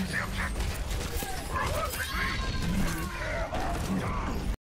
Defend.